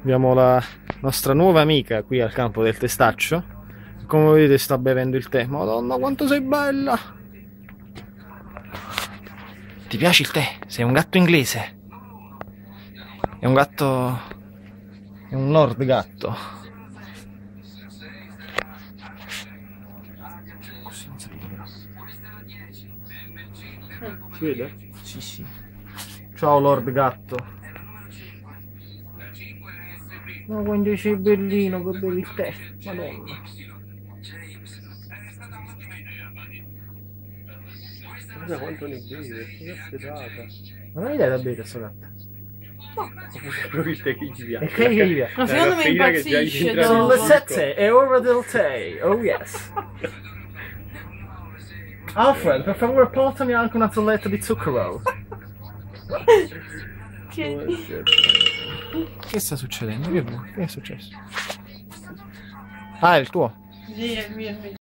Abbiamo la nostra nuova amica qui al campo del testaccio. Come vedete sta bevendo il tè. Madonna quanto sei bella! Ti piace il tè? Sei un gatto inglese. È un gatto... È un lord gatto. Si vede? Sì, sì. Ciao Lord Gatto. Ma quando sei bellino che bevi il tè, madonna. Guarda quanto ne beve, che sedata. Ma non hai idea da bere sto gatto? Proprio il tè che gli piace. E che gli piace? Ma secondo me gli impazzisce nel Sulle sette è ora del tè, oh yes. Alfred, per favore portami anche una zolletta di zucchero. Che... Che sta succedendo? Che, è successo? Ah, è il tuo? Sì, è mio, è mio.